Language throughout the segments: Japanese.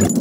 you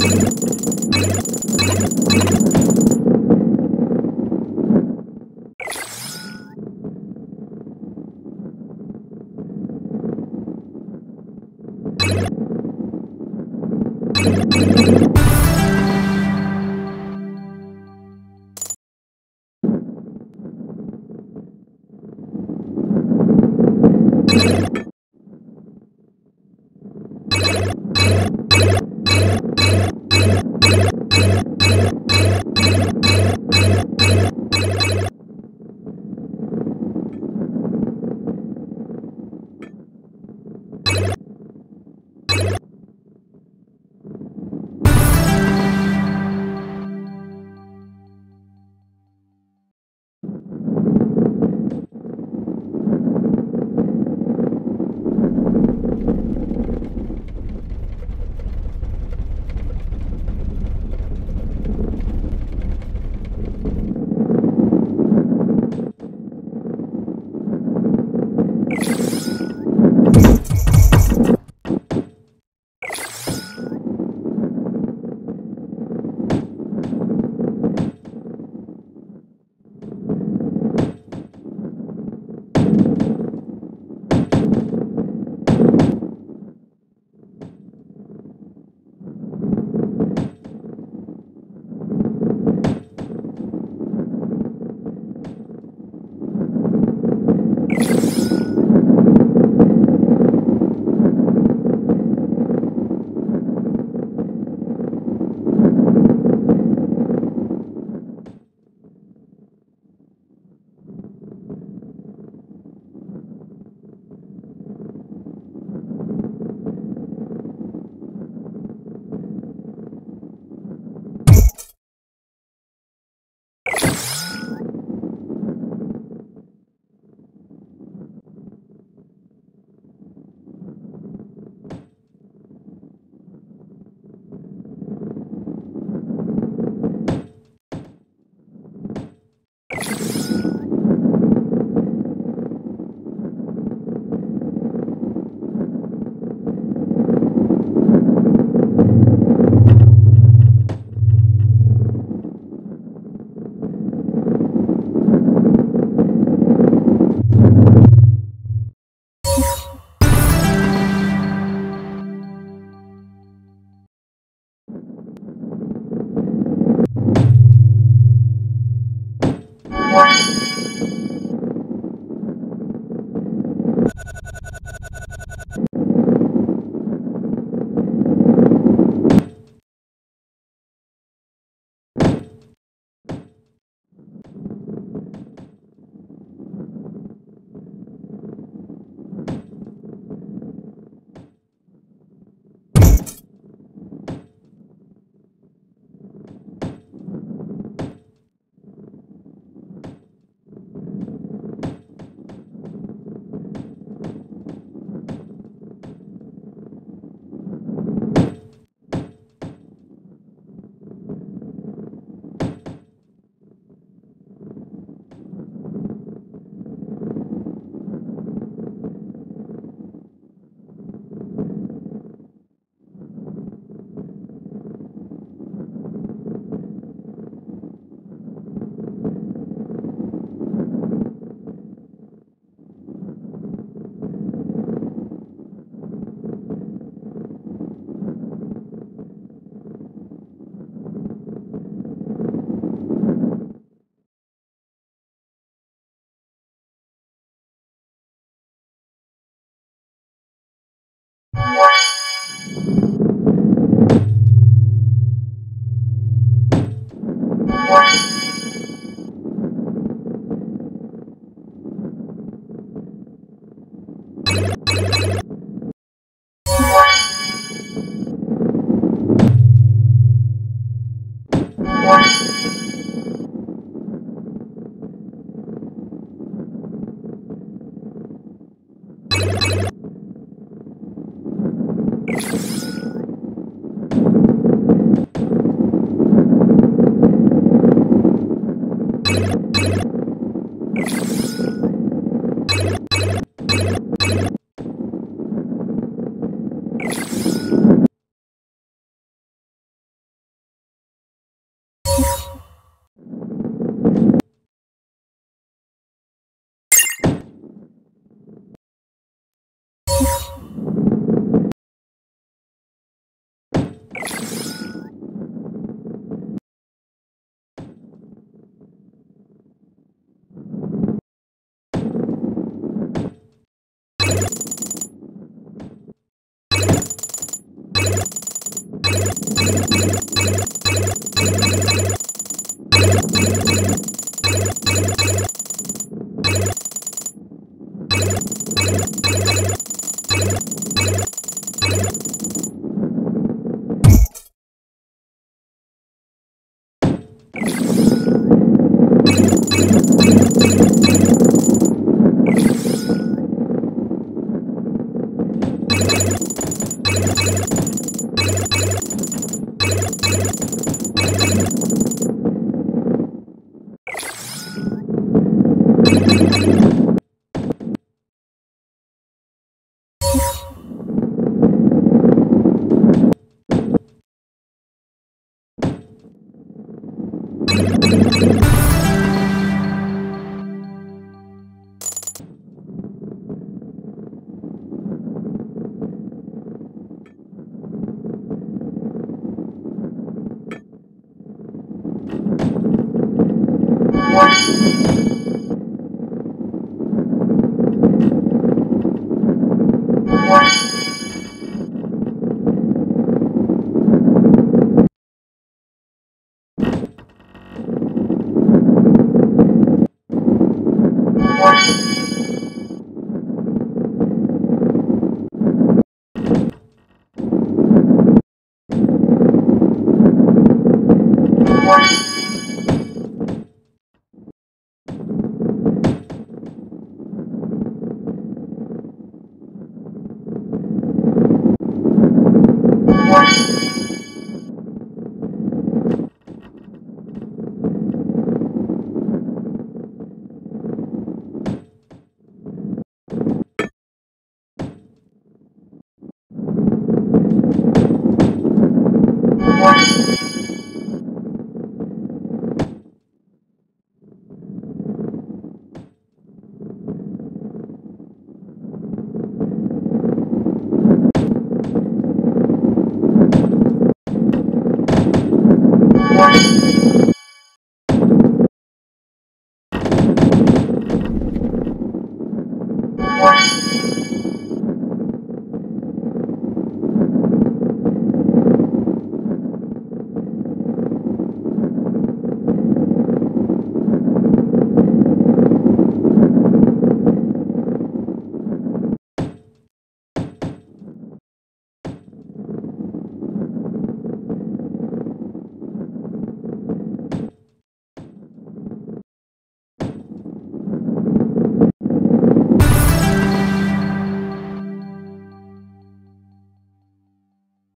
you